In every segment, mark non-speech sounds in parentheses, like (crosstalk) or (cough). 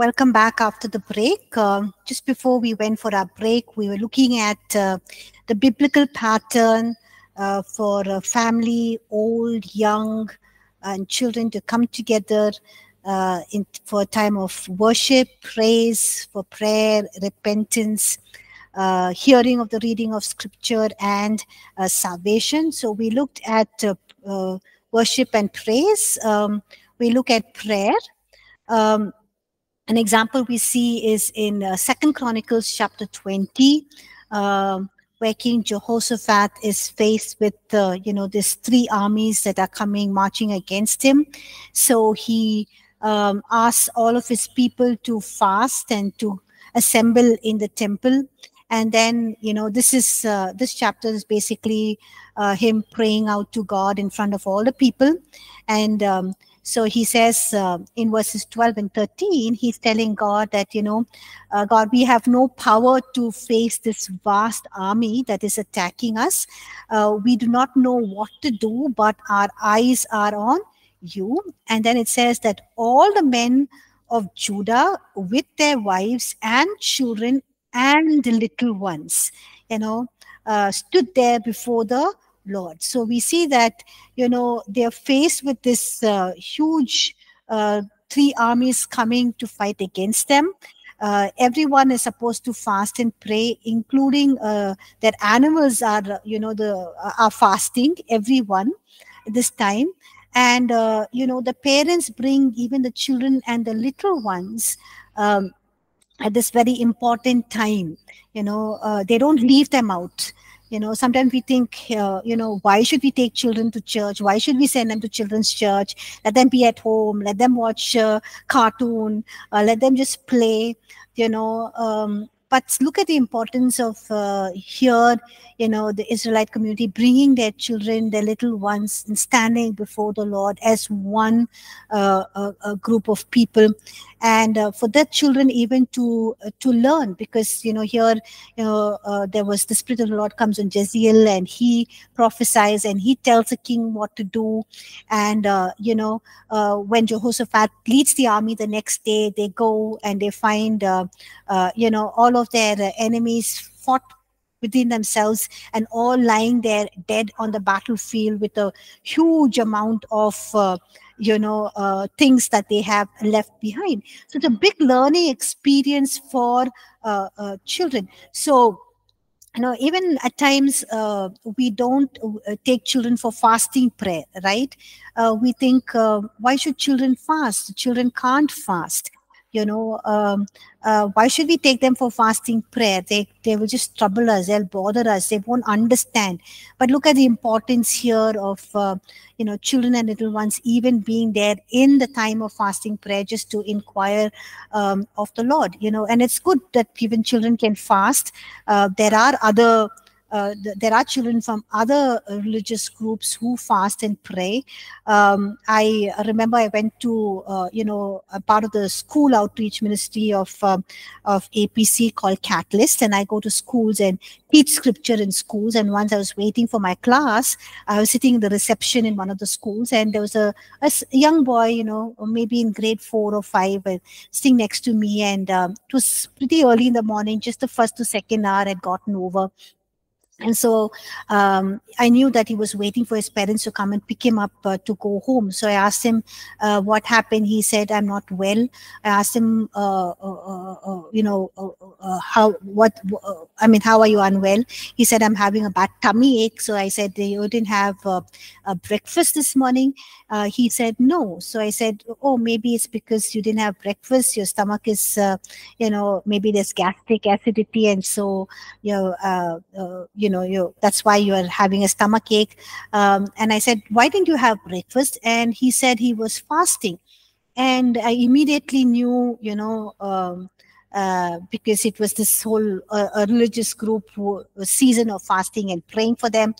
welcome back after the break. Uh, just before we went for our break, we were looking at uh, the biblical pattern uh, for a family, old, young, and children to come together uh, in, for a time of worship, praise, for prayer, repentance, uh, hearing of the reading of scripture, and uh, salvation. So we looked at worship and praise. Um, we look at prayer. Um, an example we see is in uh, Second Chronicles chapter 20, uh, where King Jehoshaphat is faced with, uh, you know, these three armies that are coming marching against him. So he um, asks all of his people to fast and to assemble in the temple. And then, you know, this is uh, this chapter is basically uh, him praying out to God in front of all the people, and um, so he says uh, in verses 12 and 13, he's telling God that, you know, uh, God, we have no power to face this vast army that is attacking us. Uh, we do not know what to do, but our eyes are on you. And then it says that all the men of Judah with their wives and children and little ones, you know, uh, stood there before the Lord. So we see that, you know, they're faced with this uh, huge uh, three armies coming to fight against them. Uh, everyone is supposed to fast and pray, including uh, their animals are, you know, the uh, are fasting. Everyone this time, and uh, you know, the parents bring even the children and the little ones. Um, at this very important time you know they don't leave them out you know sometimes we think uh, you know why should we take children to church? Why should we send them to children's church? Let them be at home let them watch uh, cartoon uh, let them just play you know um, but look at the importance of uh, here you know the israelite community bringing their children their little ones and standing before the lord as one uh, a, a, group of people and uh, for the children even to uh, to learn because you know here you know uh, there was the spirit of the lord comes on Jahaziel and he prophesies and he tells the king what to do. And uh, you know uh, when Jehoshaphat leads the army the next day they go and they find uh, you know all of their enemies fought within themselves and all lying there dead on the battlefield with a huge amount of you know uh, things that they have left behind. So it's a big learning experience for uh, uh children. So you know even at times uh, we don't uh, take children for fasting prayer right? We think why should children fast? Children can't fast you know um, uh, why should we take them for fasting prayer? They they will just trouble us they'll bother us they won't understand. But look at the importance here of uh, you know children and little ones even being there in the time of fasting prayer just to inquire um, of the lord you know. And it's good that even children can fast. Uh, there are other uh, th- there are children from other religious groups who fast and pray. Um, I remember I went to, uh, you know, a part of the school outreach ministry of um, of APC called Catalyst, and I go to schools and teach scripture in schools. And once I was waiting for my class, I was sitting in the reception in one of the schools, and there was a, a young boy, you know, maybe in grade four or five, uh, sitting next to me, and um, it was pretty early in the morning, just the first to second hour had gotten over and so um, I knew that he was waiting for his parents to come and pick him up uh, to go home. So I asked him uh, what happened. He said, "I'm not well." I asked him, uh, uh, uh you know, uh, how what I mean, how are you unwell? He said, "I'm having a bad tummy ache." So I said, "You didn't have a breakfast this morning?" he said, "No." So I said, "Oh, maybe it's because you didn't have breakfast. Your stomach is, you know, maybe there's gastric acidity, and so you know, you know you that's why you are having a stomach ache um, and i said why didn't you have breakfast? And he said he was fasting. And i immediately knew you know um, uh, because it was this whole uh, religious group who, season of fasting and praying for them.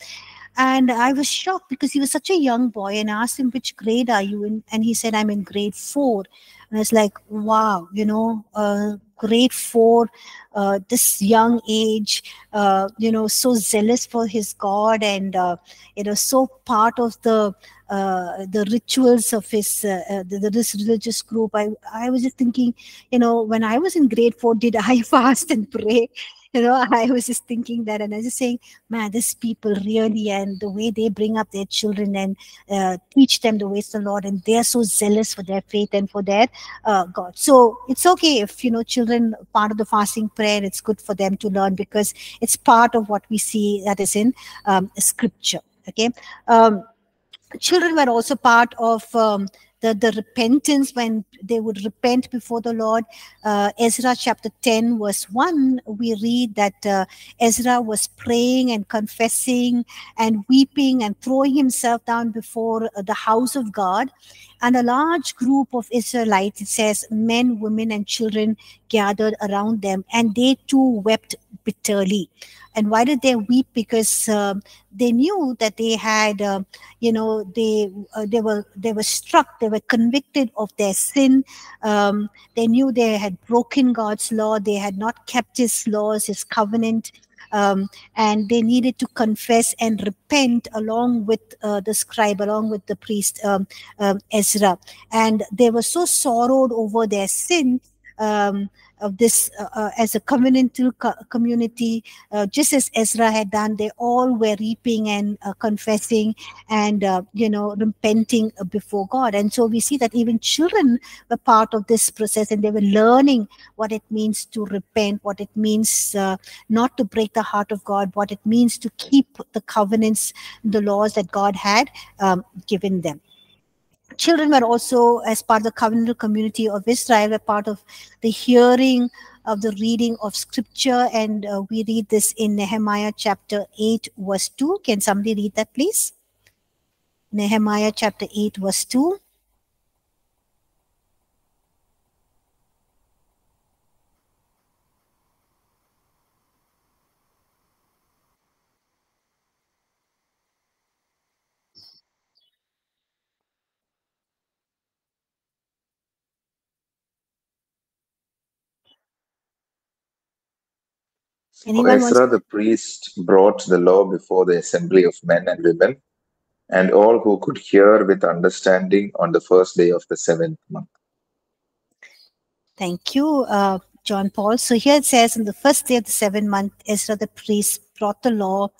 And i was shocked because he was such a young boy and I asked him which grade are you in? And he said i'm in grade four. And it's like wow you know uh, grade four, uh, this young age, uh, you know, so zealous for his God and, uh, you know, so part of the uh, the rituals of his uh, uh, the, this religious group. I I was just thinking, you know, when I was in grade four, did I (laughs) fast and pray? (laughs) you know, I was just thinking that, and I was just saying, man, these people really, and the way they bring up their children and uh, teach them the ways of the Lord, and they're so zealous for their faith and for their uh, God. So it's okay if you know children part of the fasting prayer. It's good for them to learn because it's part of what we see that is in um, Scripture. Okay. Um, children were also part of um, the, the repentance when they would repent before the Lord. Uh, Ezra chapter 10, verse 1, we read that uh, Ezra was praying and confessing and weeping and throwing himself down before the house of God. And a large group of Israelites, it says, men, women, and children gathered around them, and they too wept bitterly. And why did they weep? Because uh, they knew that they had, uh, you know, they uh, they were they were struck, they were convicted of their sin. Um, they knew they had broken God's law. They had not kept His laws, His covenant. Um, and they needed to confess and repent along with uh, the scribe, along with the priest um, um, Ezra. And they were so sorrowed over their sin um, of this uh, uh, as a covenantal co- community, uh, just as Ezra had done. They all were reaping and uh, confessing and you know repenting before God. And so we see that even children were part of this process, and they were learning what it means to repent, what it means not to break the heart of God, what it means to keep the covenants, the laws that God had um, given them children were also, as part of the covenantal community of Israel, were part of the hearing of the reading of scripture. And uh, we read this in Nehemiah chapter 8, verse 2. Can somebody read that, please? Nehemiah chapter 8, verse 2. Anyone Ezra the priest brought the law before the assembly of men and women, and all who could hear with understanding on the first day of the seventh month. Thank you, uh, John Paul. So here it says, on the first day of the seventh month, Ezra the priest brought the law,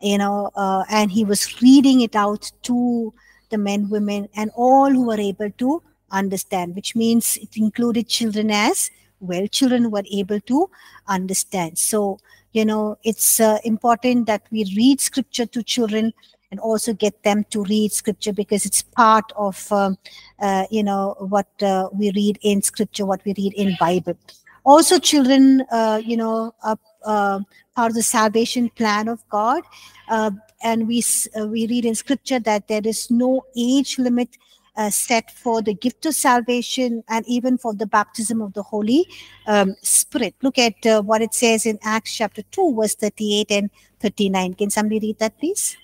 you know, uh, and he was reading it out to the men, women, and all who were able to understand, which means it included children as well children were able to understand. So you know it's uh, important that we read scripture to children and also get them to read scripture because it's part of um, uh, you know what uh, we read in scripture what we read in bible. Also children uh, you know are uh, part of the salvation plan of god. Uh, and we we read in scripture that there is no age limit uh, set for the gift of salvation and even for the baptism of the Holy um, Spirit. Look at uh, what it says in Acts chapter 2, verse 38 and 39. Can somebody read that, please?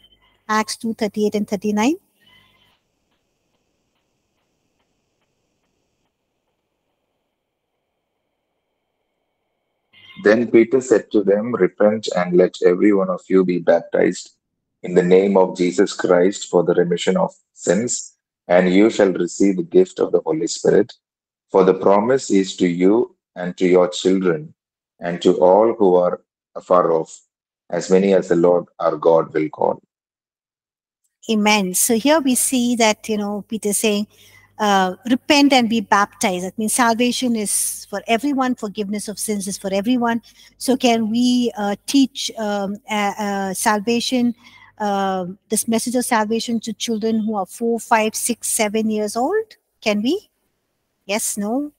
Acts 2, 38 and 39. Then Peter said to them, Repent and let every one of you be baptized in the name of Jesus Christ for the remission of sins and you shall receive the gift of the Holy Spirit. For the promise is to you and to your children and to all who are afar off, as many as the Lord our God will call. Amen. So here we see that, you know, Peter saying, uh, repent and be baptized. That means salvation is for everyone, forgiveness of sins is for everyone. So, can we uh, teach um, uh, salvation uh, this message of salvation to children who are four, five, six, seven years old? Can we? Yes, no?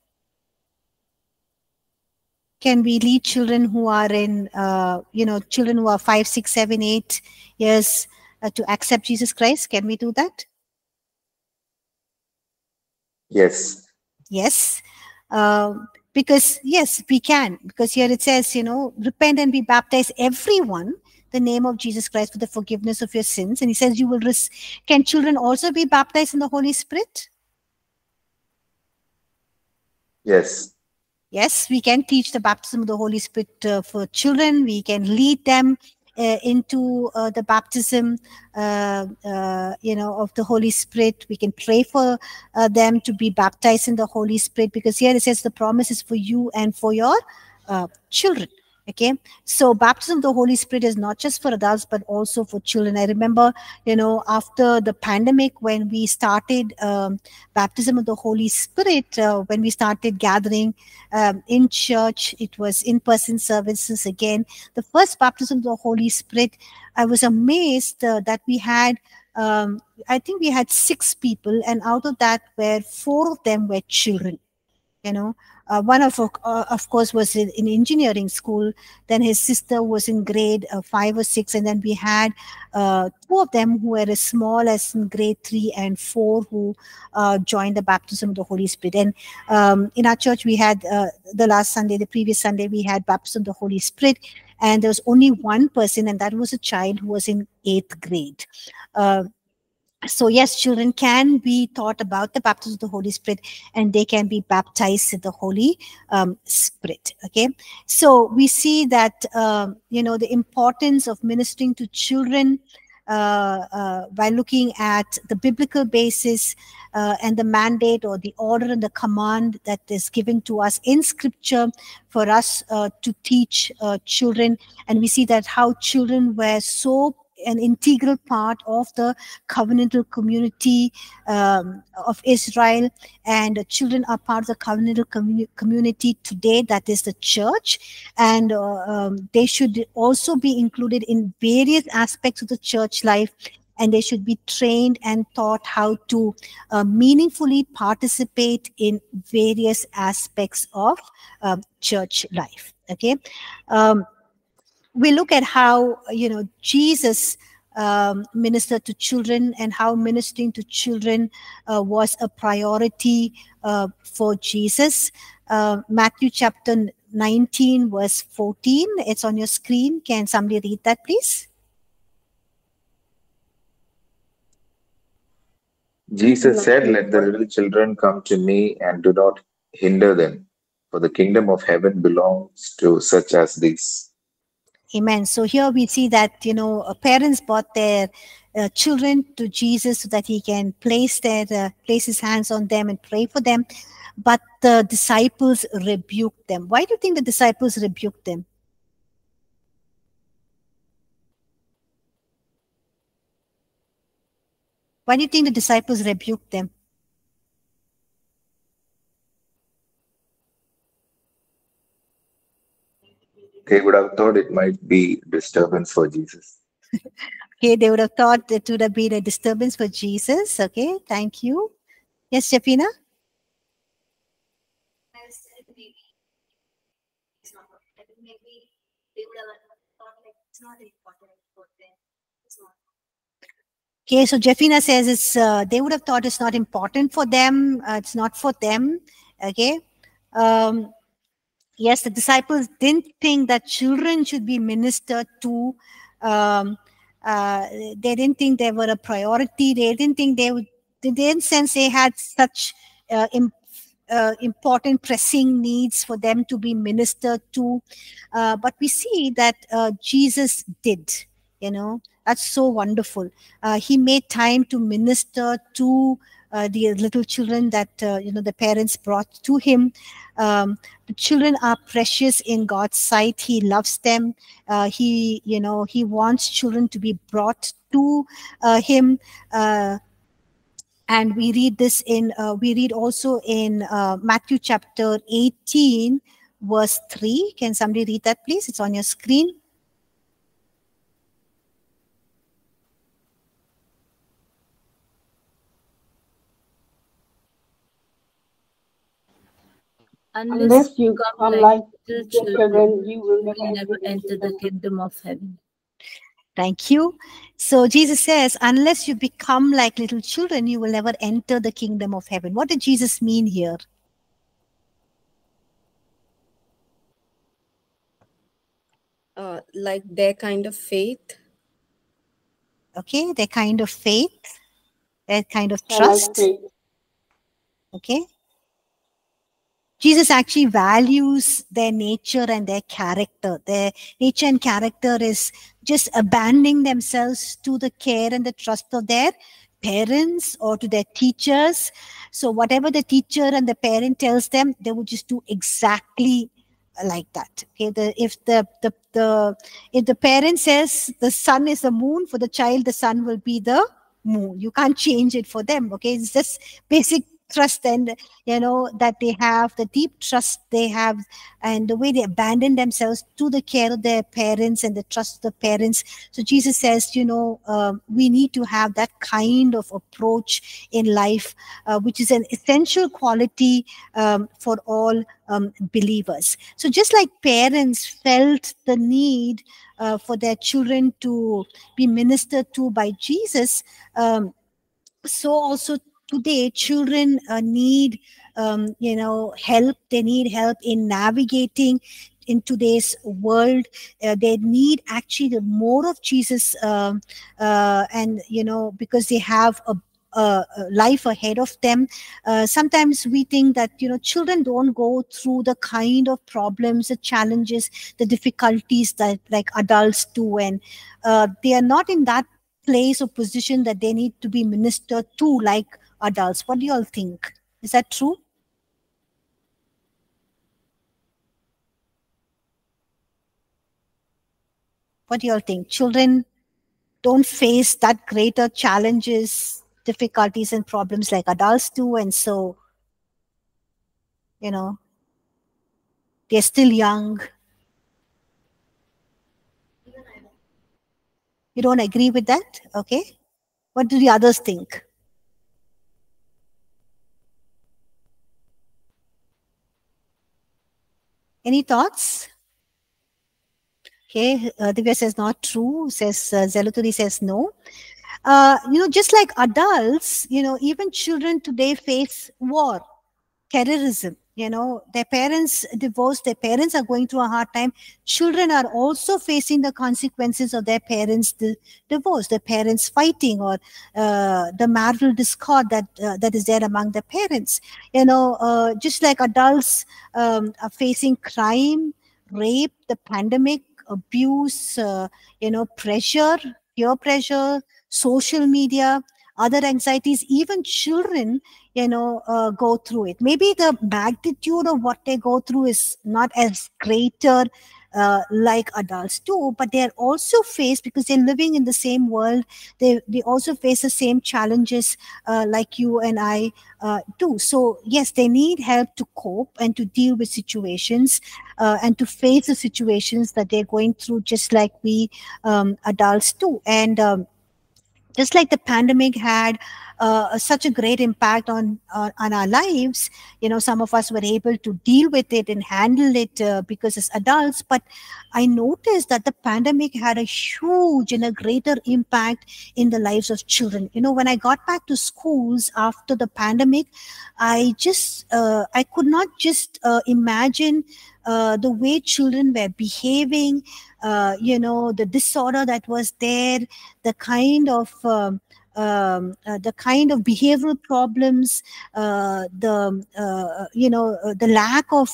Can we lead children who are in, uh, you know, children who are five, six, seven, eight years uh, to accept Jesus Christ? Can we do that? Yes. Yes. Uh, because, yes, we can. Because here it says, you know, repent and be baptized, everyone the name of Jesus Christ for the forgiveness of your sins. And he says, You will res- can children also be baptized in the Holy Spirit? Yes. Yes, we can teach the baptism of the Holy Spirit uh, for children. We can lead them uh, into uh, the baptism, uh, uh, you know, of the Holy Spirit. We can pray for uh, them to be baptized in the Holy Spirit because here it says the promise is for you and for your children okay? So baptism of the holy spirit is not just for adults but also for children. I remember you know after the pandemic when we started um, baptism of the holy spirit uh, when we started gathering um, in church it was in-person services again. The first baptism of the holy spirit i was amazed uh, that we had um, i think we had six people and out of that were four of them were children you know uh, one of uh, of course was in, in, engineering school. Then his sister was in grade uh, 5 or 6 and then we had uh, two of them who were as small as in grade 3 and 4 who uh, joined the baptism of the holy spirit. And um, in our church we had uh, the last sunday the previous sunday we had baptism of the holy spirit. And there was only one person and that was a child who was in 8th grade so yes children can be taught about the baptism of the holy spirit and they can be baptized in the holy um, spirit okay? So we see that uh, you know the importance of ministering to children uh, uh, by looking at the biblical basis uh, and the mandate or the order and the command that is given to us in scripture for us uh, to teach uh, children. And we see that how children were so an integral part of the covenantal community um, of Israel, and children are part of the covenantal commu- community today, that is the church, and uh, um, they should also be included in various aspects of the church life. And they should be trained and taught how to uh, meaningfully participate in various aspects of uh, church life. Okay. We look at how you know jesus um, ministered to children and how ministering to children uh, was a priority uh, for jesus. Uh, matthew chapter 19 verse 14 it's on your screen. Can somebody read that please? Jesus said let the little children come to me and do not hinder them for the kingdom of heaven belongs to such as these Amen. So here we see that, you know, uh, parents brought their uh, children to Jesus so that he can place their, uh, place his hands on them and pray for them. But the disciples rebuked them. Why do you think the disciples rebuked them? Why do you think the disciples rebuked them? They would have thought it might be disturbance for Jesus. okay, they would have thought it would have been a disturbance for Jesus. Okay, thank you. Yes, Jafina? Okay, so Jeffina says it's uh, they would have thought it's not important for them. Uh, it's not for them. Okay, um, yes, the disciples didn't think that children should be ministered to. Um, uh, they didn't think they were a priority. They didn't think they would. They didn't sense they had such uh, uh, important, pressing needs for them to be ministered to. Uh, but we see that uh, Jesus did. You know, that's so wonderful. Uh, he made time to minister to the little children that uh, you know the parents brought to him. Um, the children are precious in god's sight. He loves them. Uh, he you know he wants children to be brought to uh, him. Uh, and we read this in uh, we read also in matthew chapter 18 verse 3 can somebody read that please? It's on your screen Unless, Unless you come like, like children, children, you will never, never enter the kingdom of heaven. Thank you. So Jesus says, unless you become like little children, you will never enter the kingdom of heaven. What did Jesus mean here? Uh, like their kind of faith. Okay, their kind of faith, their kind of trust. Okay. Jesus actually values their nature and their character. Their nature and character is just abandoning themselves to the care and the trust of their parents or to their teachers. So whatever the teacher and the parent tells them, they will just do exactly like that. Okay, the if the the the if the parent says the sun is the moon for the child, the sun will be the moon. You can't change it for them. Okay, it's just basic trust and you know that they have the deep trust they have and the way they abandon themselves to the care of their parents and the trust of the parents. So jesus says you know uh, we need to have that kind of approach in life uh, which is an essential quality um, for all um, believers. So just like parents felt the need uh, for their children to be ministered to by jesus um, so also today children uh, need um, you know help. They need help in navigating in today's world. Uh, they need actually the more of jesus um, uh, and you know because they have a uh, life ahead of them. Uh, sometimes we think that you know children don't go through the kind of problems, the challenges, the difficulties that like adults do, and uh, they are not in that place or position that they need to be ministered to like adults. What do you all think? Is that true? What do you all think? Children don't face that greater challenges, difficulties, and problems like adults do. And so, you know, they're still young. You don't agree with that? Okay. What do the others think? Any thoughts? Okay, uh, Divya says not true, says uh, Zeluturi says no. Uh, you know, just like adults, you know, even children today face war, terrorism, you know their parents divorced their parents are going through a hard time. Children are also facing the consequences of their parents di- divorce their parents fighting or uh, the marital discord that uh, that is there among the parents. You know uh, just like adults um, are facing crime rape the pandemic abuse uh, you know pressure peer pressure social media other anxieties even children you know uh, go through it. Maybe the magnitude of what they go through is not as greater uh, like adults do but they're also faced because they're living in the same world they they also face the same challenges uh, like you and i uh, do. So yes they need help to cope and to deal with situations uh, and to face the situations that they're going through just like we um, adults do. And um, just like the pandemic had uh, such a great impact on, on, on our lives you know some of us were able to deal with it and handle it uh, because as adults. But i noticed that the pandemic had a huge and a greater impact in the lives of children. You know when i got back to schools after the pandemic i just uh, i could not just uh, imagine uh, the way children were behaving, uh, you know, the disorder that was there, the kind of um, um, uh, the kind of behavioral problems, uh, the uh, you know the lack of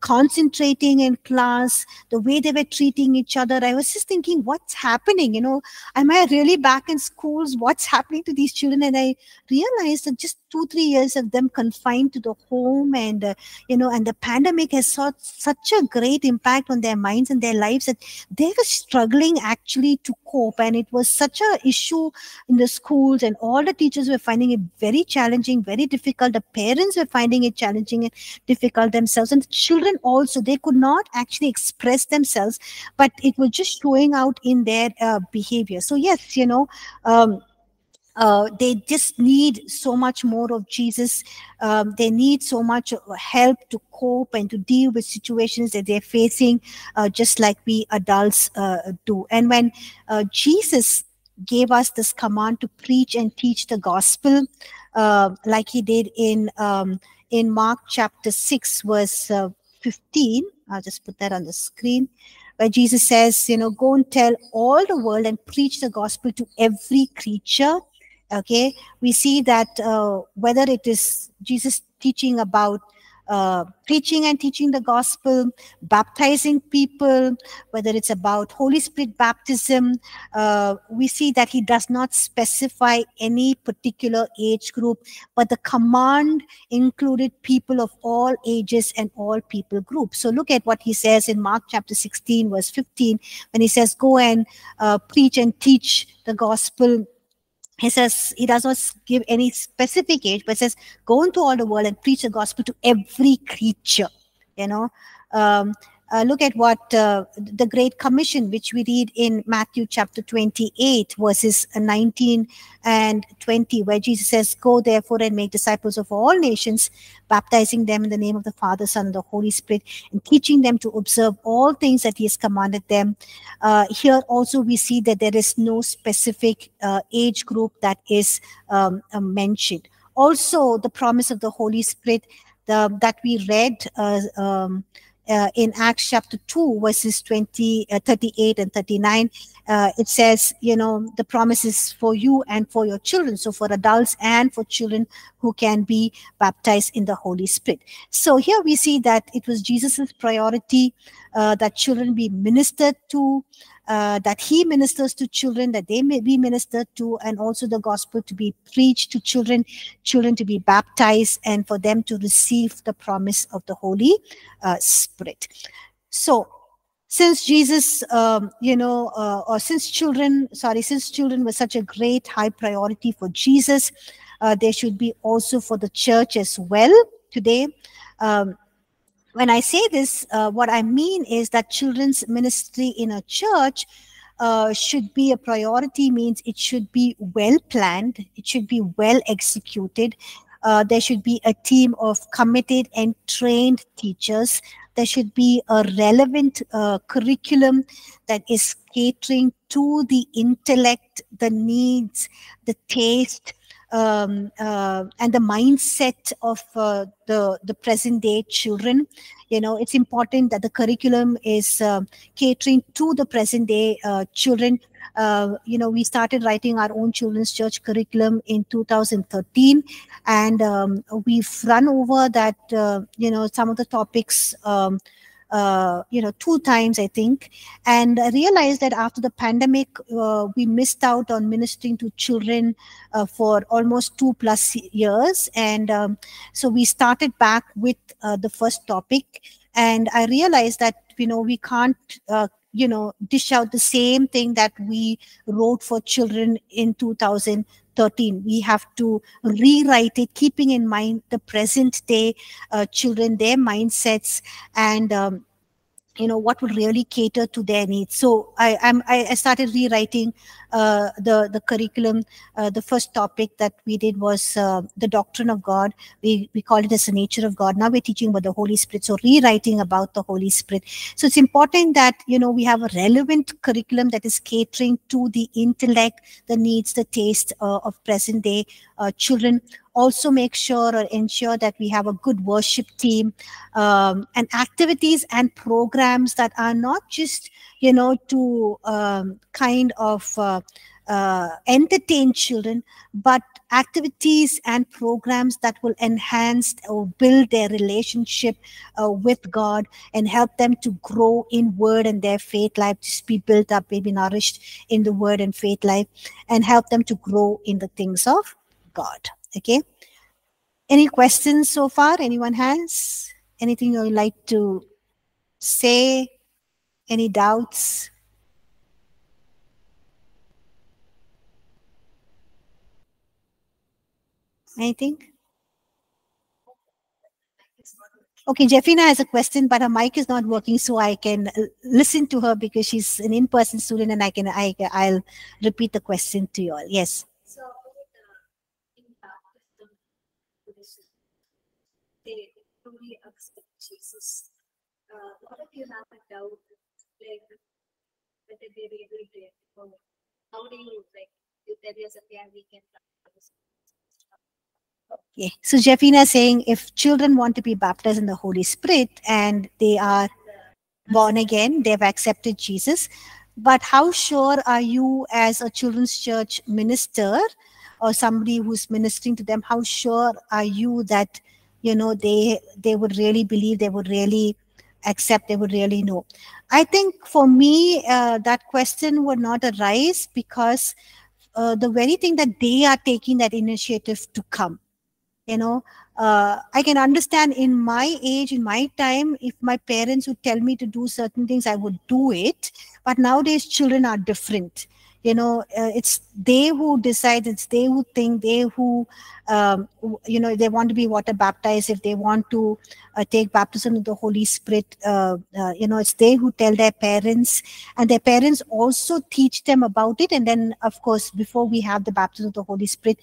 concentrating in class, the way they were treating each other. I was just thinking, what's happening? You know, am I really back in schools? What's happening to these children? And I realized that just two three years of them confined to the home, and uh, you know, and the pandemic has such such a great impact on their minds and their lives that they were struggling actually to cope, and it was such a issue in the schools and all the teachers were finding it very challenging very difficult the parents were finding it challenging and difficult themselves and the children also they could not actually express themselves but it was just showing out in their uh, behavior so yes you know um, uh, they just need so much more of Jesus. Um, they need so much help to cope and to deal with situations that they're facing, uh, just like we adults uh, do. And when uh, Jesus gave us this command to preach and teach the gospel, uh, like he did in um, in Mark chapter six, verse uh, fifteen. I'll just put that on the screen, where Jesus says, "You know, go and tell all the world and preach the gospel to every creature." Okay, we see that uh, whether it is Jesus teaching about uh, preaching and teaching the gospel, baptizing people, whether it's about Holy Spirit baptism, uh, we see that he does not specify any particular age group, but the command included people of all ages and all people groups. So look at what he says in Mark chapter 16, verse 15, when he says, Go and uh, preach and teach the gospel he says he does not give any specific age but says go into all the world and preach the gospel to every creature you know? Um, look at what uh, the Great Commission, which we read in Matthew chapter 28, verses 19 and 20, where Jesus says, Go therefore and make disciples of all nations, baptizing them in the name of the Father, Son, and the Holy Spirit, and teaching them to observe all things that He has commanded them. Uh, here also we see that there is no specific uh, age group that is um, uh, mentioned. Also, the promise of the Holy Spirit the, that we read uh, um, uh, in Acts chapter 2, verses 20, uh, 38 and 39, uh, it says, you know, the promise is for you and for your children. So for adults and for children who can be baptized in the Holy Spirit. So here we see that it was Jesus's priority uh, that children be ministered to, uh, that he ministers to children, that they may be ministered to, and also the gospel to be preached to children, children to be baptized, and for them to receive the promise of the Holy uh, Spirit. So, since Jesus, um, you know, uh, or since children, sorry, since children were such a great high priority for Jesus, uh, they should be also for the church as well today. Um, when I say this, uh, what I mean is that children's ministry in a church uh, should be a priority, means it should be well planned, it should be well executed. Uh, there should be a team of committed and trained teachers. There should be a relevant uh, curriculum that is catering to the intellect, the needs, the taste, um, uh, and the mindset of uh, the the present day children. You know it's important that the curriculum is uh, catering to the present day uh, children. Uh, you know we started writing our own children's church curriculum in 2013 and um, we've run over that uh, you know some of the topics um, uh, you know, two times, I think. And I realized that after the pandemic, uh, we missed out on ministering to children uh, for almost two plus years. And um, so we started back with uh, the first topic. And I realized that, you know, we can't uh, you know dish out the same thing that we wrote for children in 2013 we have to rewrite it keeping in mind the present day uh, children their mindsets and um, you know what would really cater to their needs. So i am i started rewriting uh, the the curriculum. Uh, the first topic that we did was uh, the doctrine of god. We we call it as the nature of god. Now we're teaching about the holy spirit. So rewriting about the holy spirit. So it's important that you know we have a relevant curriculum that is catering to the intellect the needs the taste uh, of present day uh, children also make sure or ensure that we have a good worship team um, and activities and programs that are not just you know to um, kind of uh, uh, entertain children but activities and programs that will enhance or build their relationship uh, with god and help them to grow in word and their faith life just be built up maybe nourished in the word and faith life and help them to grow in the things of god okay? Any questions so far anyone has? Anything you would like to say? Any doubts? Anything? Okay jeffina has a question but her mic is not working so i can listen to her because she's an in-person student and i can i i'll repeat the question to you all. Yes truly accept Jesus, uh, what if you have a doubt, like they're able to, or how do you like if there is a yeah we can Okay, so Jeffina saying if children want to be baptized in the Holy Spirit and they are born again, they've accepted Jesus, but how sure are you as a children's church minister or somebody who's ministering to them, how sure are you that you know they they would really believe they would really accept they would really know. I think for me uh, that question would not arise because uh, the very thing that they are taking that initiative to come you know uh, i can understand in my age in my time if my parents would tell me to do certain things i would do it. But nowadays children are different you know uh, it's they who decide it's they who think they who um, you know they want to be water baptized. If they want to uh, take baptism of the holy spirit uh, uh, you know it's they who tell their parents. And their parents also teach them about it. And then of course before we have the baptism of the holy spirit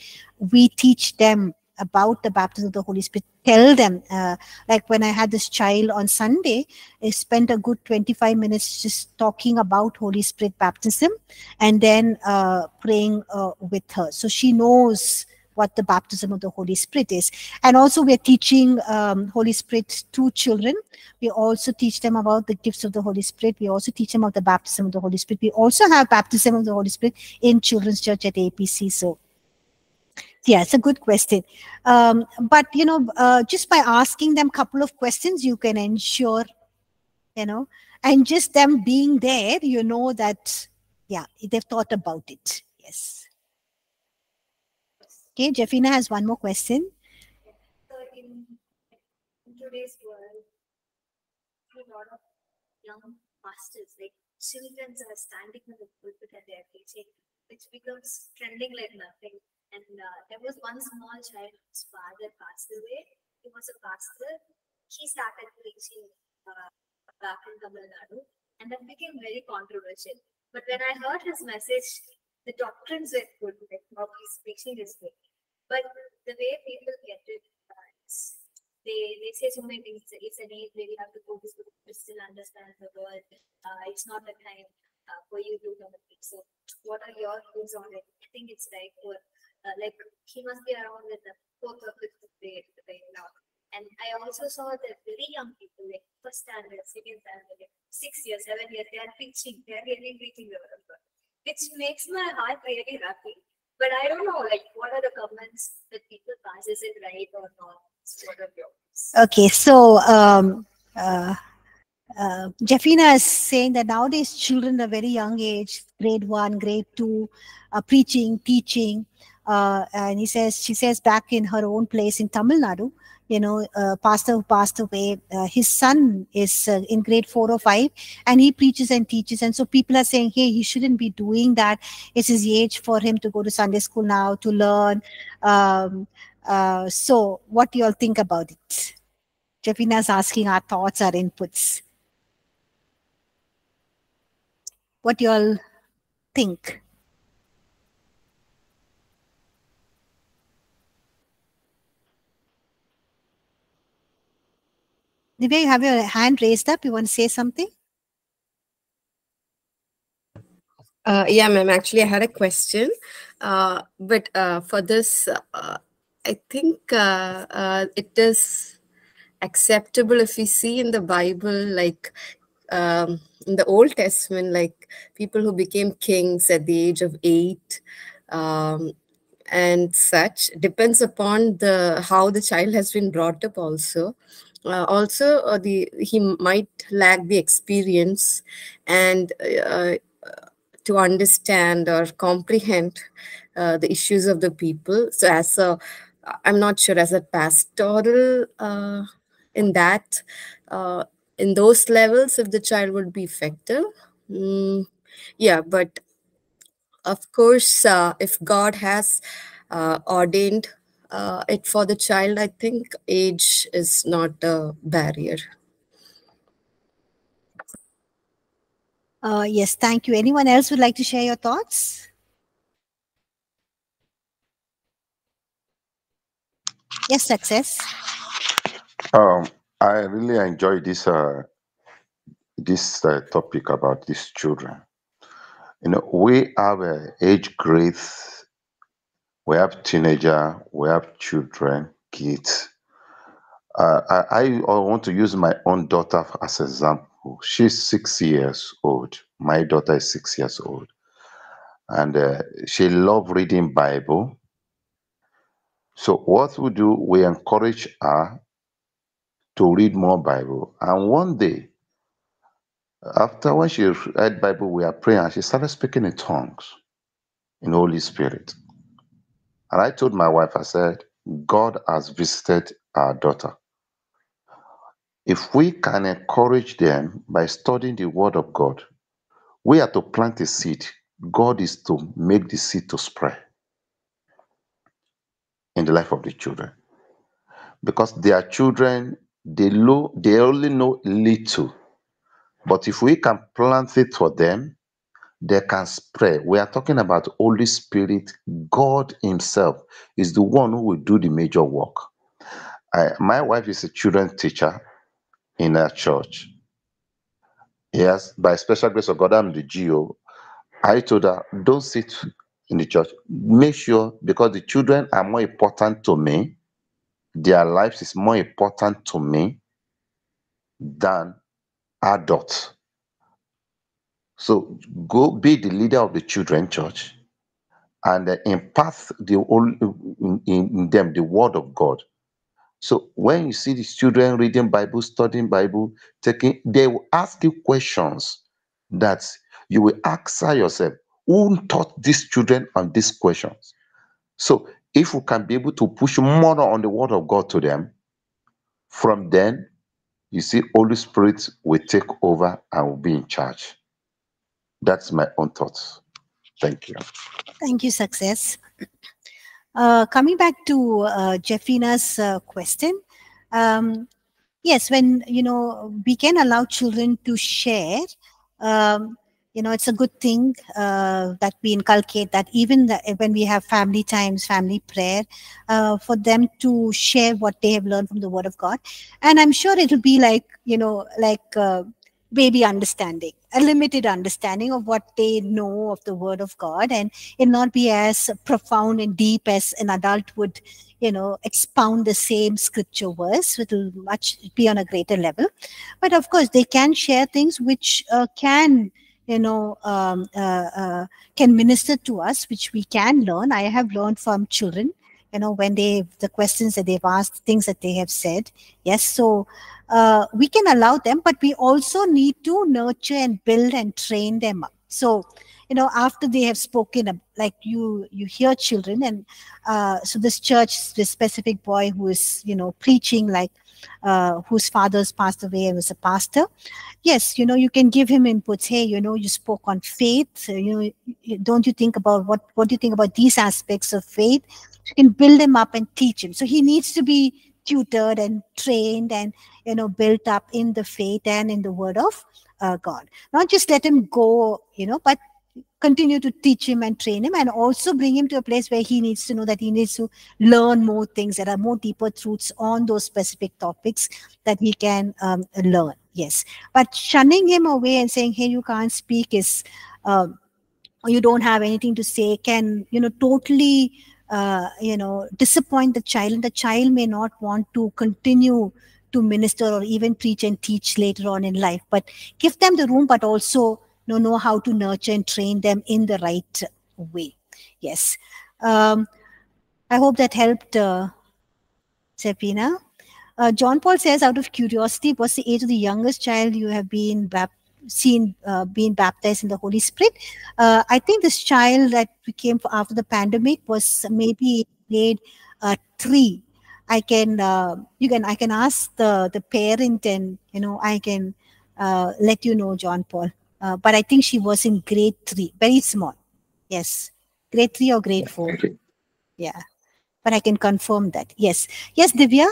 we teach them about the baptism of the Holy Spirit. Tell them, uh, like when I had this child on Sunday, I spent a good 25 minutes just talking about Holy Spirit baptism and then uh, praying uh, with her. So she knows what the baptism of the Holy Spirit is. And also, we're teaching um, Holy Spirit to children. We also teach them about the gifts of the Holy Spirit. We also teach them about the baptism of the Holy Spirit. We also have baptism of the Holy Spirit in Children's Church at APC. So yeah it's a good question. Um, but you know uh, just by asking them a couple of questions you can ensure you know and just them being there you know that yeah they've thought about it. Yes. Okay jeffina has one more question. So in, today's world a lot of young pastors like children are standing in the pulpit and they're teaching which becomes trending like nothing and uh, there was one small child whose father passed away. He was a pastor. He started preaching uh, back in Tamil Nadu, and that became very controversial. But when I heard his message, the doctrines were good, like how he's preaching is good. But the way people get it, uh, they they say so many things. It's an age where you have to focus to still understand the world. Uh, it's not the time uh, for you to come and So, what are your views on it? I think it's like for uh, like he must be around with the fourth or fifth grade right now. And I also saw that very young people, like first standard, second standard, like six years, seven years, they are preaching, they are really preaching the God, which makes my heart really happy. But I don't know, like, what are the comments that people pass? Is it right or not? Are? Okay, so um, uh, uh, Jeffina is saying that nowadays children at very young age, grade one, grade two, uh, preaching, teaching, uh, and he says she says back in her own place in Tamil Nadu, you know, uh, pastor who passed away, uh, his son is uh, in grade four or five, and he preaches and teaches, and so people are saying, hey, he shouldn't be doing that. It's his age for him to go to Sunday school now to learn. Um, uh, so, what do you all think about it? Jeffina's asking our thoughts, our inputs. What do you all think? Divya, you have your hand raised up. You want to say something? Uh, yeah, ma'am. Actually, I had a question. Uh, but uh, for this, uh, I think uh, uh, it is acceptable if we see in the Bible, like um, in the Old Testament, like people who became kings at the age of eight. Um, and such depends upon the how the child has been brought up also uh, also uh, the he might lack the experience and uh, to understand or comprehend uh, the issues of the people. So as a i'm not sure as a pastoral uh, in that uh, in those levels if the child would be effective mm, yeah but of course if god has ordained uh, it for the child i think age is not a barrier. Uh, yes thank you. Anyone else would like to share your thoughts? Yes success. Um, i really enjoy this uh, this uh, topic about these children. You know we have uh, age grades we have teenager, we have children, kids. Uh, I, I want to use my own daughter as an example. She's six years old. My daughter is six years old, and uh, she loves reading Bible. So what we do, we encourage her to read more Bible. And one day, after when she read Bible, we are praying, and she started speaking in tongues in Holy Spirit. And I told my wife, I said, God has visited our daughter. If we can encourage them by studying the word of God, we are to plant a seed. God is to make the seed to spread in the life of the children. Because their children, they, lo- they only know little. But if we can plant it for them, they can spread. We are talking about Holy Spirit. God Himself is the one who will do the major work. I, my wife is a children teacher in our church. Yes, by special grace of God, I'm the GO. I told her, don't sit in the church. Make sure, because the children are more important to me, their lives is more important to me than adults. So go be the leader of the children church and uh, impart the in, in them the word of God. So when you see these children reading Bible, studying Bible, taking, they will ask you questions that you will ask yourself, who taught these children on these questions? So if we can be able to push more on the word of God to them, from then you see Holy Spirit will take over and will be in charge. That's my own thoughts. Thank you. Thank you, Success. Uh, coming back to uh, Jeffina's uh, question, um, yes, when you know we can allow children to share, um, you know, it's a good thing uh, that we inculcate that even the, when we have family times, family prayer, uh, for them to share what they have learned from the Word of God, and I'm sure it'll be like you know, like uh, baby understanding a limited understanding of what they know of the word of god and it not be as profound and deep as an adult would you know expound the same scripture verse it will much be on a greater level. But of course they can share things which uh, can you know um, uh, uh, can minister to us which we can learn. I have learned from children you know when they the questions that they've asked things that they have said yes so uh, we can allow them but we also need to nurture and build and train them up. So you know after they have spoken like you you hear children and uh, so this church this specific boy who is you know preaching like uh, whose fathers passed away and was a pastor yes you know you can give him inputs. Hey you know you spoke on faith. You know don't you think about what what do you think about these aspects of faith you can build him up and teach him. So he needs to be tutored and trained and you know built up in the faith and in the word of uh, god. Not just let him go you know but continue to teach him and train him and also bring him to a place where he needs to know that he needs to learn more things that are more deeper truths on those specific topics that he can um, learn. Yes. But shunning him away and saying hey you can't speak is um, you don't have anything to say can you know totally uh, you know disappoint the child and the child may not want to continue to minister or even preach and teach later on in life but give them the room but also you know, know how to nurture and train them in the right way yes um, i hope that helped uh, Zephina. Uh, John Paul says, out of curiosity, what's the age of the youngest child you have been baptized? Seen uh, being baptized in the Holy Spirit. Uh, I think this child that we came after the pandemic was maybe grade uh, three. I can uh, you can I can ask the the parent and you know I can uh, let you know John Paul. Uh, but I think she was in grade three, very small. Yes, grade three or grade four. Yeah, but I can confirm that. Yes, yes, Divya.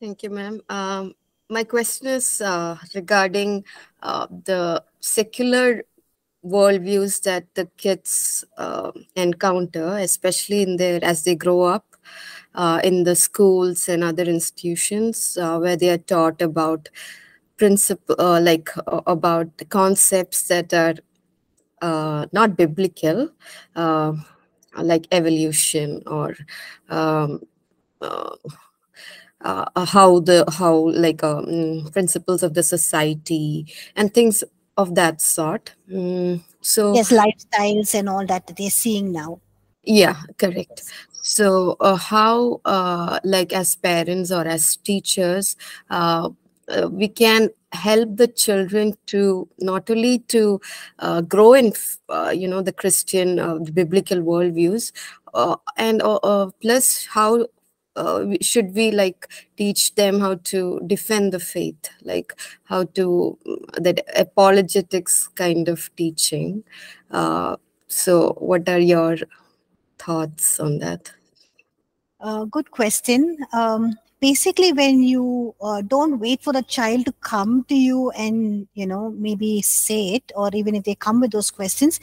Thank you, ma'am. Um, my question is uh, regarding uh, the secular worldviews that the kids uh, encounter, especially in their as they grow up uh, in the schools and other institutions uh, where they are taught about principle, uh, like about concepts that are not biblical, like evolution or um, uh, uh, how the how like um, principles of the society and things of that sort mm, so yes lifestyles and all that they're seeing now Yeah, correct. So, uh, how, uh, like, as parents or as teachers, uh, uh, we can help the children to not only to uh, grow in, uh, you know, the Christian, uh, the biblical worldviews, uh, and plus how uh, should we like teach them how to defend the faith? Like how to that apologetics kind of teaching. Uh, so what are your thoughts on that? Uh, good question. Um, basically when you uh, don't wait for a child to come to you and you know maybe say it or even if they come with those questions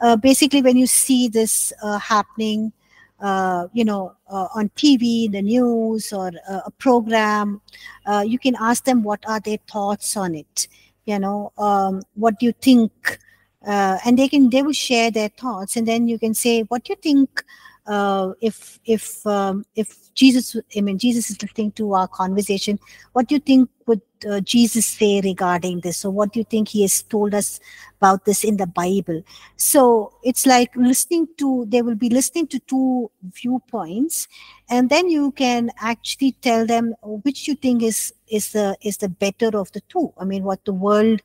uh, basically when you see this uh, happening uh, you know, uh, on TV, the news, or uh, a program, uh, you can ask them what are their thoughts on it. You know, um, what do you think? Uh, and they can they will share their thoughts, and then you can say, what do you think? Uh, if if um, if Jesus, I mean Jesus is listening to our conversation, what do you think would Jesus say regarding this? So, what do you think He has told us about this in the Bible. So it's like listening to, they will be listening to two viewpoints, and then you can actually tell them which you think is is the is the better of the two. I mean, what the world.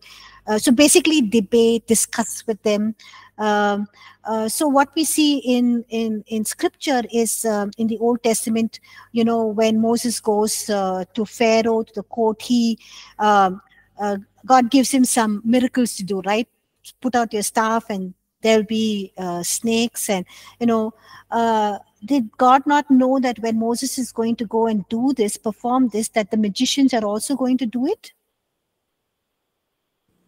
Uh, so basically, debate, discuss with them. Um, uh, so what we see in in in scripture is um, in the old testament you know when moses goes uh, to pharaoh to the court he um, uh, god gives him some miracles to do right put out your staff and there'll be uh, snakes and you know uh, did god not know that when moses is going to go and do this perform this that the magicians are also going to do it?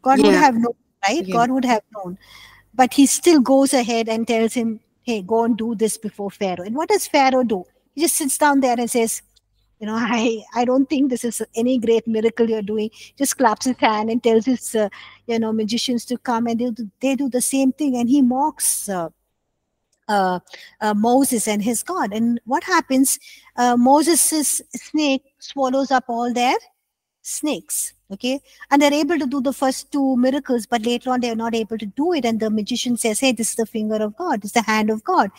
God yeah. would have known right? Yeah. god would have known. But he still goes ahead and tells him hey go and do this before pharaoh. And what does pharaoh do? He just sits down there and says you know i i don't think this is any great miracle you're doing. Just claps his hand and tells his uh, you know magicians to come and they do, they do the same thing. And he mocks uh, uh, uh, Moses and his God. And what happens? Uh, Moses' snake swallows up all their snakes. Okay. And they're able to do the first two miracles, but later on they're not able to do it. And the magician says, Hey, this is the finger of God, It's the hand of God.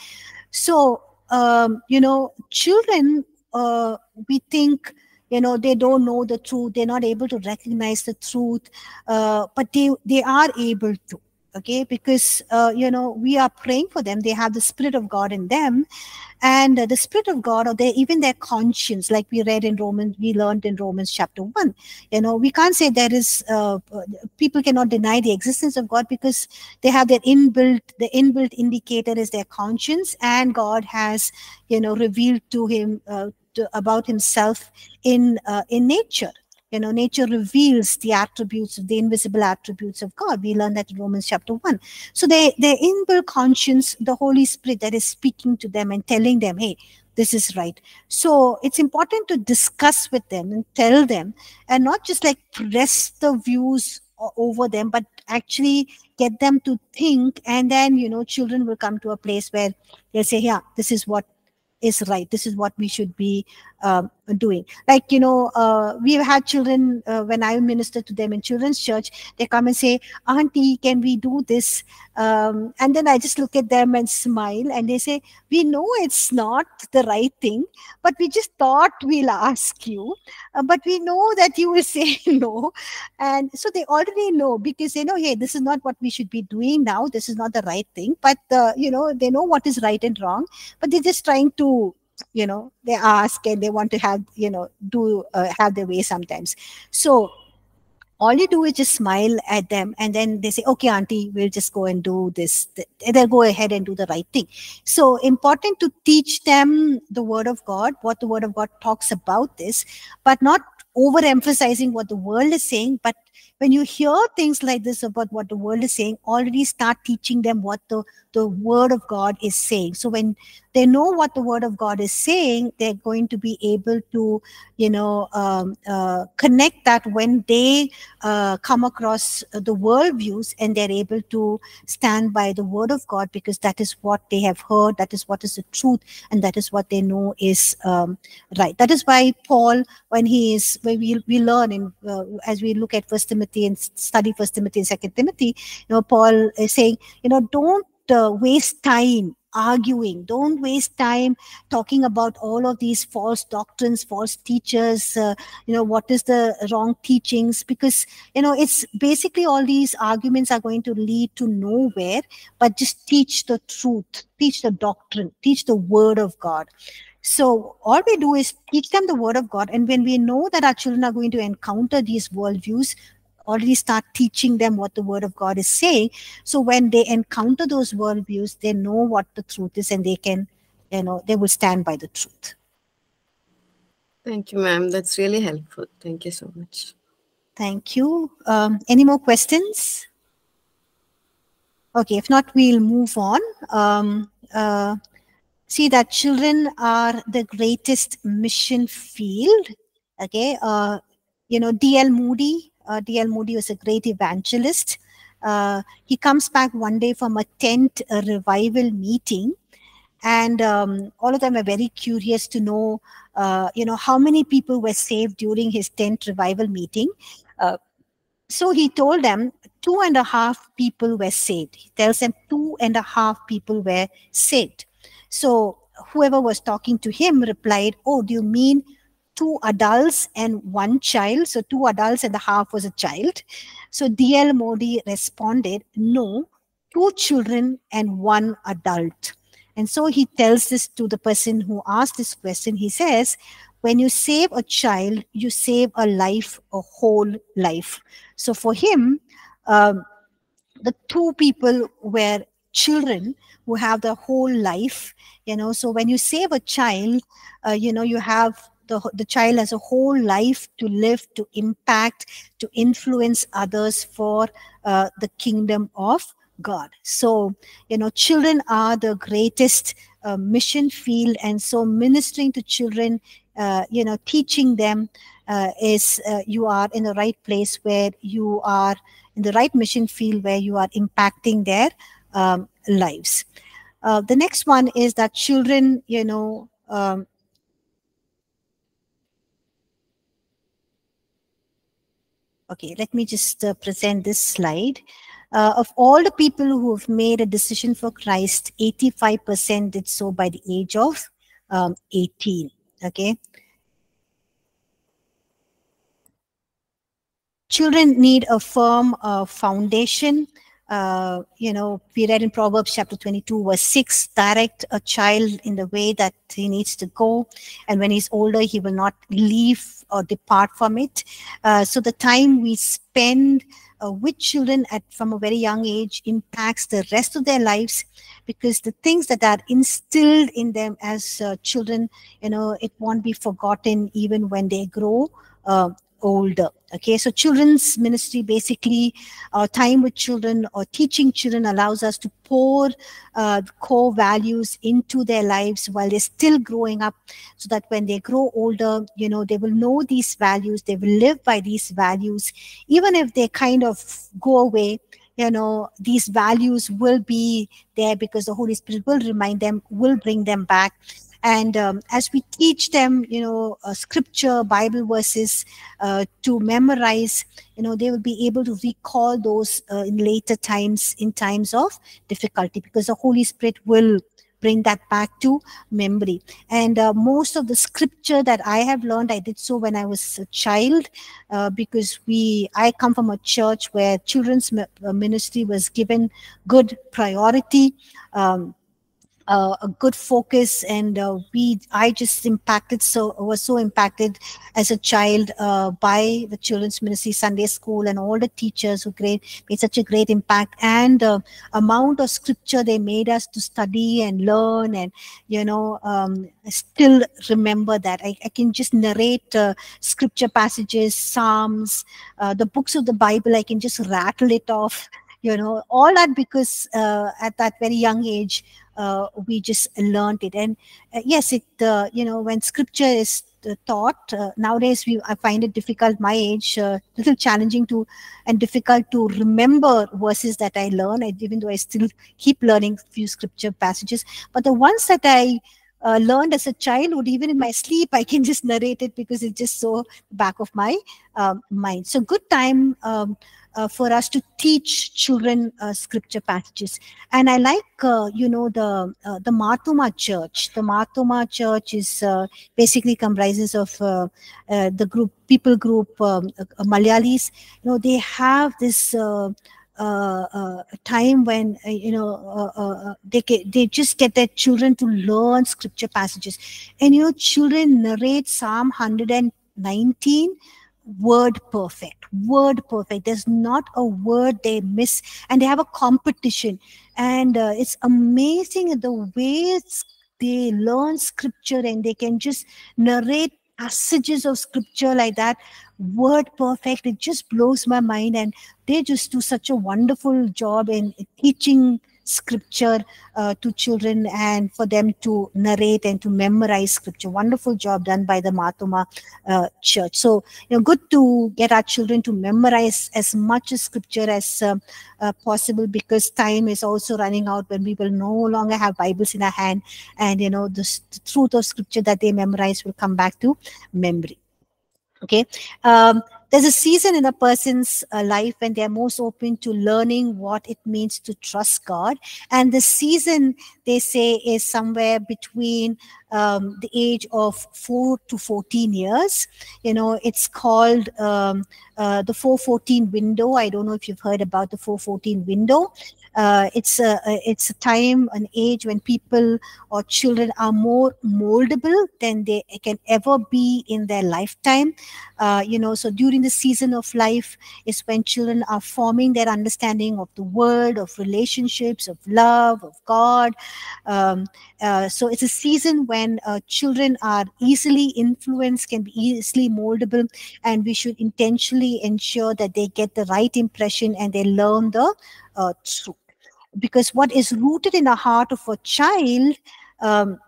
So, um, you know, children uh, we think you know they don't know the truth they're not able to recognize the truth uh, but they they are able to okay because uh, you know we are praying for them. They have the spirit of god in them. And uh, the spirit of god or even their conscience like we read in romans we learned in romans chapter 1 you know we can't say there is uh, people cannot deny the existence of god because they have their inbuilt the inbuilt indicator is their conscience. And god has you know revealed to him uh, to, about himself in uh, in nature you know nature reveals the attributes of the invisible attributes of god. We learn that in romans chapter 1 so they their inbuilt conscience the holy spirit that is speaking to them and telling them hey this is right. So it's important to discuss with them and tell them and not just like press the views over them but actually get them to think. And then you know children will come to a place where they'll say yeah this is what is right. This is what we should be um, doing. Like you know uh, we've had children uh, when i minister to them in children's church they come and say auntie can we do this? Um, and then i just look at them and smile and they say we know it's not the right thing but we just thought we'll ask you uh, but we know that you will (laughs) say no. And so they already know because they know hey this is not what we should be doing now. This is not the right thing. But uh, you know they know what is right and wrong but they're just trying to you know they ask and they want to have you know do uh, have their way sometimes. So all you do is just smile at them and then they say okay auntie we'll just go and do this. They'll go ahead and do the right thing. So important to teach them the word of god what the word of god talks about this but not overemphasizing what the world is saying but when you hear things like this about what the world is saying already start teaching them what the the word of god is saying. So when they know what the word of god is saying they're going to be able to you know um, uh, connect that when they uh, come across the world views and they're able to stand by the word of god because that is what they have heard that is what is the truth and that is what they know is um, right. That is why paul when he is when we, we learn in uh, as we look at first timothy and study first timothy and second timothy you know paul is saying you know don't uh, waste time arguing. Don't waste time talking about all of these false doctrines false teachers uh, you know what is the wrong teachings? Because you know it's basically all these arguments are going to lead to nowhere but just teach the truth teach the doctrine teach the word of god. So all we do is teach them the word of God. And when we know that our children are going to encounter these worldviews, already start teaching them what the word of God is saying. So when they encounter those worldviews, they know what the truth is and they can, you know, they will stand by the truth. Thank you, ma'am. That's really helpful. Thank you so much. Thank you. Um, any more questions? Okay, if not, we'll move on. Um, uh, see that children are the greatest mission field. Okay, uh, you know, D.L. Moody uh, D.L. Moody was a great evangelist. Uh, he comes back one day from a tent a revival meeting, and um, all of them are very curious to know, uh, you know, how many people were saved during his tent revival meeting. Uh, so he told them two and a half people were saved. He tells them two and a half people were saved. So whoever was talking to him replied, "Oh, do you mean?" Two adults and one child. So two adults and a half was a child. So DL Moody responded, no, two children and one adult. And so he tells this to the person who asked this question. He says, when you save a child, you save a life, a whole life. So for him, um, the two people were children who have the whole life you know so when you save a child uh, you know you have the, the child has a whole life to live, to impact, to influence others for uh, the kingdom of God. So, you know, children are the greatest uh, mission field. And so, ministering to children, uh, you know, teaching them uh, is uh, you are in the right place where you are in the right mission field where you are impacting their um, lives. Uh, the next one is that children, you know, um, Okay, let me just uh, present this slide. Uh, of all the people who have made a decision for Christ, 85% did so by the age of um, 18. Okay. Children need a firm uh, foundation uh, you know, we read in Proverbs chapter 22, verse 6 direct a child in the way that he needs to go. And when he's older, he will not leave or depart from it. Uh, so the time we spend uh, with children at from a very young age impacts the rest of their lives because the things that are instilled in them as uh, children, you know, it won't be forgotten even when they grow uh, older. Okay, so children's ministry basically, our time with children or teaching children allows us to pour uh, core values into their lives while they're still growing up, so that when they grow older, you know, they will know these values, they will live by these values, even if they kind of go away you know these values will be there because the holy spirit will remind them will bring them back and um, as we teach them you know uh, scripture bible verses uh, to memorize you know they will be able to recall those uh, in later times in times of difficulty because the holy spirit will bring that back to memory. And uh, most of the scripture that i have learned i did so when i was a child uh, because we i come from a church where children's uh, ministry was given good priority um, uh, a good focus and uh, we i just impacted so was so impacted as a child uh, by the children's ministry sunday school and all the teachers who great made such a great impact and uh, amount of scripture they made us to study and learn and you know um, still remember that. I, I can just narrate uh, scripture passages psalms uh, the books of the bible i can just rattle it off you know all that because at that very young age uh, we just learned it. And uh, yes it uh, you know when scripture is uh, taught uh, nowadays we i find it difficult my age uh, (laughs) little challenging to and difficult to remember verses that i learn even though i still keep learning few scripture passages. But the ones that i uh, learned as a childhood even in my sleep i can (laughs) just narrate it because it's just so back of my uh, mind. So good time um, uh, for us to teach children uh, scripture passages. And i like uh, you know the uh, the Mar church. The Mar Thoma church is uh, basically comprises of uh, the group people group um, malayalis. You know they have this time when you know they get, they just get their children to learn scripture passages. And you know children narrate psalm 119 word perfect word perfect. There's not a word they miss and they have a competition. And uh, it's amazing the ways they learn scripture and they can just narrate passages of scripture like that. Word perfect it just blows my mind and they just do such a wonderful job in teaching scripture uh, to children and for them to narrate and to memorize scripture. Wonderful job done by the Mar Thoma uh, church. So you know good to get our children to memorize as much as scripture as uh, uh, possible because time is also running out when we will no longer have bibles in our hand and you know the, the truth of scripture that they memorize will come back to memory. Okay. Um, there's a season in a person's uh, life when they're most open to learning what it means to trust god. And the season they say is somewhere between um, the age of 4 to 14 years. You know it's called um, uh, the 414 window. I don't know if you've heard about the 414 window uh, it's a it's a time an age when people or children are more moldable than they can ever be in their lifetime. Uh, you know so during the season of life is when children are forming their understanding of the world of relationships of love of god. Um, uh, so it's a season when uh, children are easily influenced can be easily moldable and we should intentionally ensure that they get the right impression and they learn the uh, truth because what is rooted in the heart of a child um,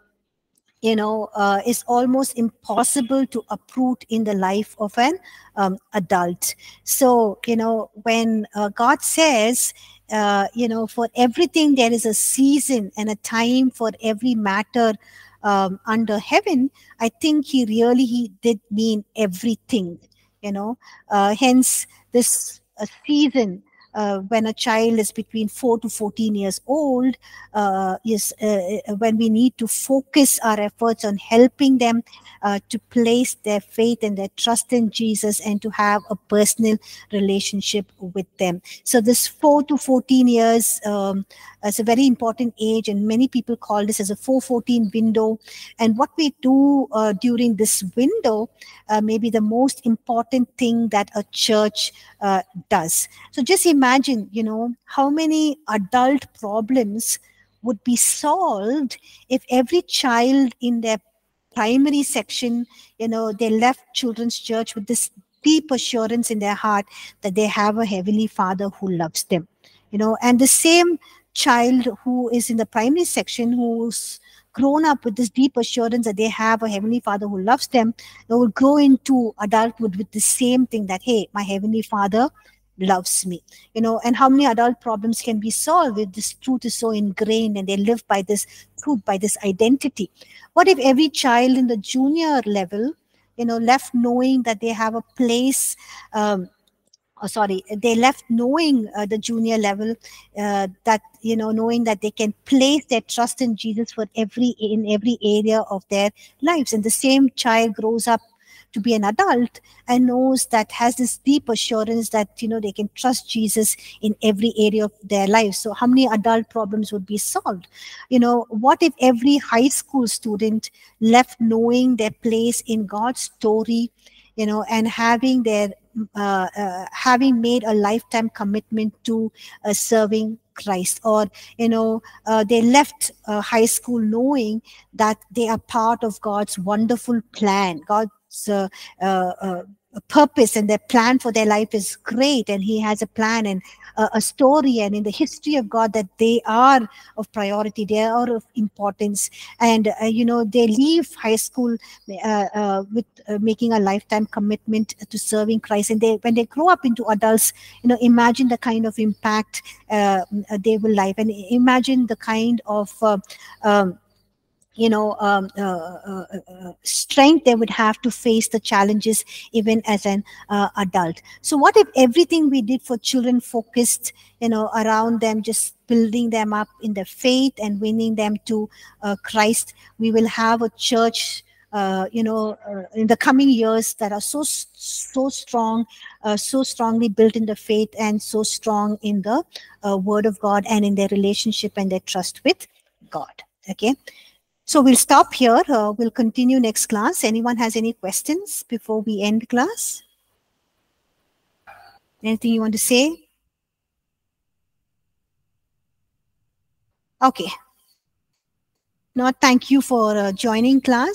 you know uh, is almost impossible to uproot in the life of an um, adult. So you know when uh, god says uh, you know for everything there is a season and a time for every matter um, under heaven i think he really he did mean everything you know. Uh, hence this a season uh, when a child is between 4 to 14 years old uh, is uh, uh, when we need to focus our efforts on helping them uh, to place their faith and their trust in jesus and to have a personal relationship with them. So this 4 to 14 years um, is a very important age and many people call this as a 414 window. And what we do uh, during this window may be the most important thing that a church does. So just imagine imagine, you know, how many adult problems would be solved if every child in their primary section, you know, they left children's church with this deep assurance in their heart that they have a heavenly father who loves them, you know, and the same child who is in the primary section who's grown up with this deep assurance that they have a heavenly father who loves them they will grow into adulthood with the same thing that hey my heavenly father loves me you know and how many adult problems can be solved if this truth is so ingrained and they live by this truth by this identity? What if every child in the junior level you know left knowing that they have a place um, oh, sorry they left knowing uh, the junior level uh, that you know knowing that they can place their trust in jesus for every in every area of their lives. And the same child grows up to be an adult and knows that has this deep assurance that you know they can trust jesus in every area of their life so how many adult problems would be solved you know what if every high school student left knowing their place in god's story you know and having their uh, uh, having made a lifetime commitment to uh, serving Christ, or you know, uh, they left uh, high school knowing that they are part of God's wonderful plan. God uh, uh, uh, purpose and their plan for their life is great. And he has a plan and uh, a story. And in the history of god that they are of priority they are of importance. And uh, you know they leave high school uh, with making a lifetime commitment to serving christ. And they when they grow up into adults you know imagine the kind of impact they will live. And imagine the kind of um, you know um, uh, uh, uh, strength they would have to face the challenges even as an uh, adult. So what if everything we did for children focused you know around them just building them up in their faith and winning them to uh, christ? We will have a church uh, you know, uh, in the coming years that are so so strong, uh, so strongly built in the faith, and so strong in the uh, Word of God and in their relationship and their trust with God. Okay, so we'll stop here. Uh, we'll continue next class. Anyone has any questions before we end class? Anything you want to say? Okay. No, thank you for uh, joining class.